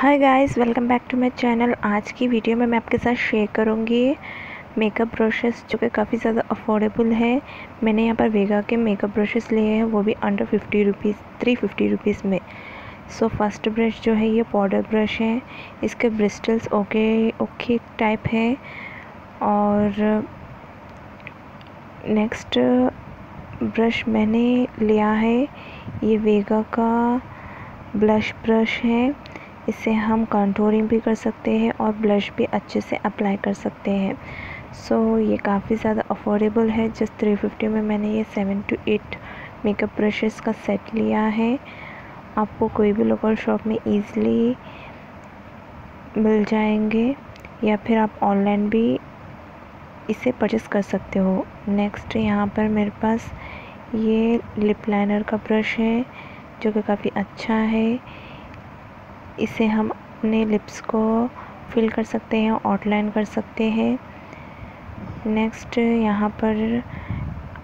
Hi guys welcome back to my channel आज की video में मैं आपके साथ शेयर करूँगी मेकअप ब्रशेस जो कि काफ़ी ज़्यादा अफोर्डेबल है। मैंने यहाँ पर वेगा के मेकअप ब्रशेस लिए हैं, वो भी under fifty rupees three fifty rupees में। सो फ़र्स्ट ब्रश जो है, ये पाउडर ब्रश है। इसके ब्रिस्टल्स ओके ओके टाइप है। और नेक्स्ट ब्रश मैंने लिया है, ये वेगा का ब्लश ब्रश है। इससे हम कंटूरिंग भी कर सकते हैं और ब्लश भी अच्छे से अप्लाई कर सकते हैं। सो so, ये काफ़ी ज़्यादा अफोर्डेबल है। जस्ट थ्री फिफ्टी में मैंने ये seven two eight makeup brushes का सेट लिया है। आपको कोई भी लोकल शॉप में ईज़िली मिल जाएँगे या फिर आप ऑनलाइन भी इसे परचेस कर सकते हो। नेक्स्ट यहाँ पर मेरे पास ये लिप लाइनर का ब्रश है जो कि काफ़ी अच्छा है। इसे हम अपने लिप्स को फिल कर सकते हैं, आउटलाइन कर सकते हैं। नेक्स्ट, यहाँ पर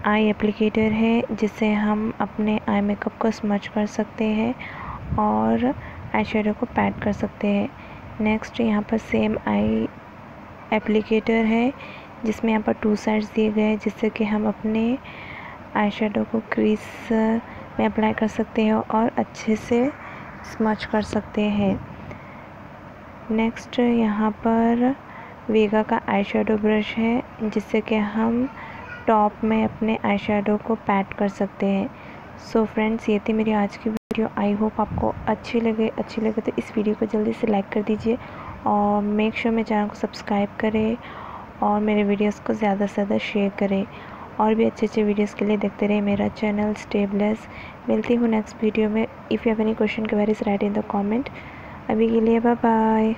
आई एप्लीकेटर है जिससे हम अपने आई मेकअप को स्मच कर सकते हैं और आई शेडो को पैड कर सकते हैं। नेक्स्ट, यहाँ पर सेम आई एप्लीकेटर है, जिसमें यहाँ पर टू साइड्स दिए गए हैं, जिससे कि हम अपने आई शेडो को क्रीज में अप्लाई कर सकते हैं और अच्छे से स्मच कर सकते हैं। नेक्स्ट यहाँ पर वेगा का आई ब्रश है, जिससे कि हम टॉप में अपने आई को पैट कर सकते हैं। सो so फ्रेंड्स ये थी मेरी आज की वीडियो आई होप आपको अच्छी लगे। अच्छी लगे तो इस वीडियो को जल्दी से लाइक कर दीजिए और मेक श्योर मेरे चैनल को सब्सक्राइब करें और मेरे वीडियोस को ज़्यादा से ज़्यादा शेयर करें। और भी अच्छे अच्छे वीडियोस के लिए देखते रहे मेरा चैनल स्टेबलेस मिलती हूँ नेक्स्ट वीडियो में। If you have any question queries write in the comment अभी के लिए बाय बाय